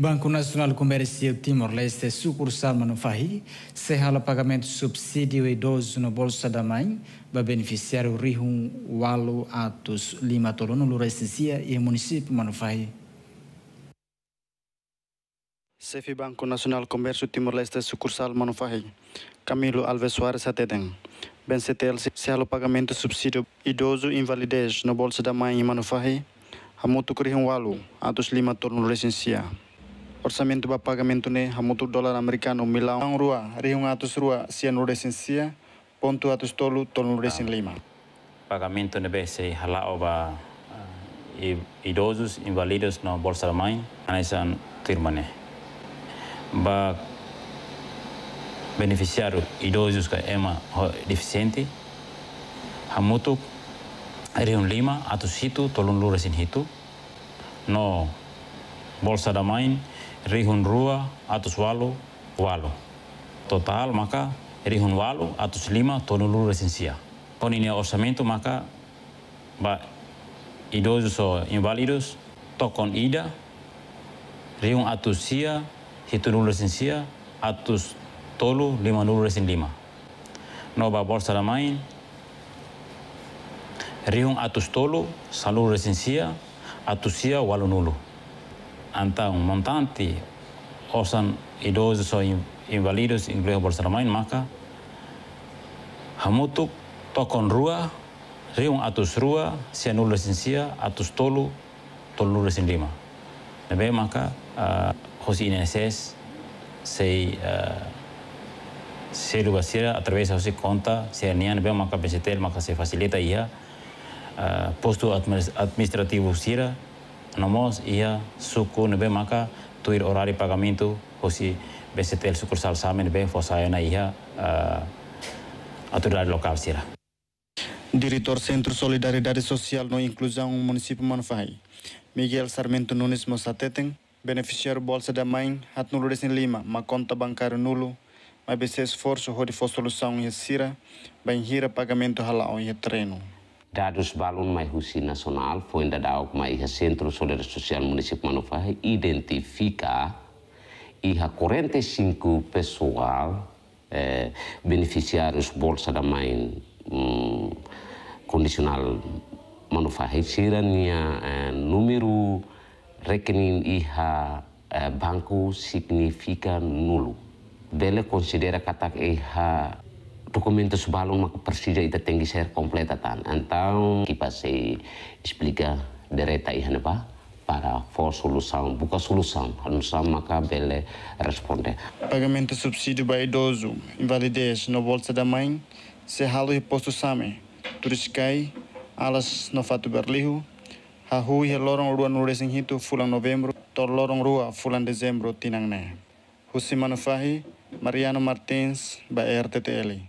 Banco Nacional Comercial Timor-Leste sucursal Manufahi sehala pagamento subsídio idoso no Bolsa da Mãe para beneficiário Rihun Walo Atos Lima Tolono Lurecia e município Manufahi. Chefe Banco Nacional Comércio Timor-Leste sucursal Manufahi, Camilo Alves Soares Atedeng. BNCTL sehala pagamento subsídio idoso invalidez no Bolsa da Mãe em Manufahi, Hamutu Rihun Walo Atos Lima Tolono Lurecia orçamento para pagamento ne hamutu dólar americano milão rua riung atus rua sian resensia ponto atus tolu tolu resen lima. Pagamento ne bese hala oba uh, idosos invalidos no bolsa da mãe anaisan firmane ba beneficiário idosos que ema deficiente hamutu riung lima atus hitu tolun luresin hitu. No bolsa da mãe rihun rua atus walu walu. Total maka rihun walu atus lima tonulu resensia. Kon ini orçamento maka ba idosos ou inválidos tokon ida rihun atus sia hitunu resensia atus tolu lima nulu resen lima. No ba bolsa da main rihun atus tolu salu resensia atus sia walu nulu anta un montante osan idosos ou inválidos incluindo bolsa main maka hamutuk tokon rua riung atus rua sia nulu lisensia atus tolu tolu resin lima. Nebe maka uh, hosi sei uh, se lugar sira através hosi conta se nian nebe maka BCTL maka se facilita ia uh, posto administrativo sira nomos ia suku nebe maka tuir horário pagamento hosi BCTL sucursal Same nebe fosaya na ia uh, autoridade local sira. Diretor Centro Solidariedade Social no Inclusão Município Manfai, Miguel Sarmento Nunes Mossateteng, beneficiário Bolsa da Mãe, hat nulo em lima, ma conta bancária nulo, mas esse esforço hode for solução e sira, bem hira pagamento halao e treino. Dados balon mai husi nasional foi ainda dau mai ha centro solidariedade social municipal manufah identifica iha 45 pessoal eh, beneficiários bolsa da mãe hum, condicional manufah sirania eh, número rekening iha eh, banco significa nulo bele considera katak iha documentos balão uma precisa ita tem que ser completa tan então que passei explica direita né para for solução buka solução. Solução maka bele responder pagamento subsídio para idoso invalidez no bolsa da mãe se halo e posto same. Turiskai alas no fatu berlihu hahu he lorong rua no racing hitu fulang novembro tor lorong rua fulang dezembro tinang ne. Husi Manufahi, Mariano Martins, RTTL.